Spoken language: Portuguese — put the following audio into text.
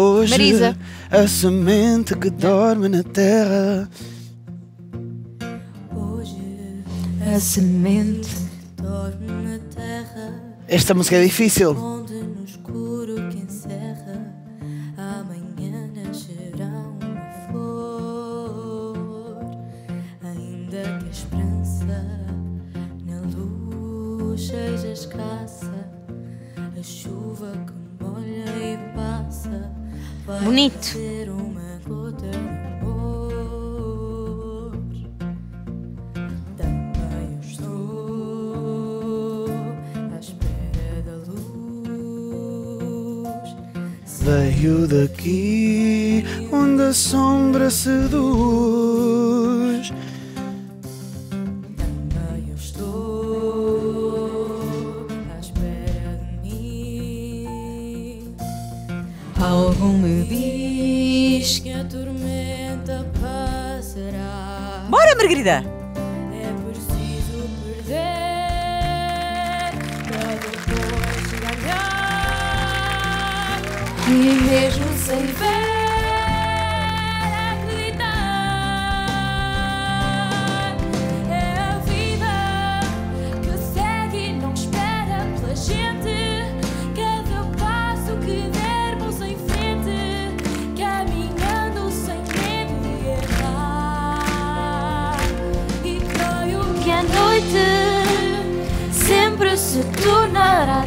Hoje Marisa. a semente que dorme na terra. Hoje A semente. dorme na terra, Esta música é difícil. onde no escuro que encerra, amanhã nascerá uma flor. Ainda que a esperança na luz seja escassa, a chuva que molha e Bonito. Veio daqui onde a sombra seduz. Algo me diz que a tormenta passará. Bora, Margarida! É preciso perder para depois ganhar. E mesmo sem fé, setunara